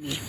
me.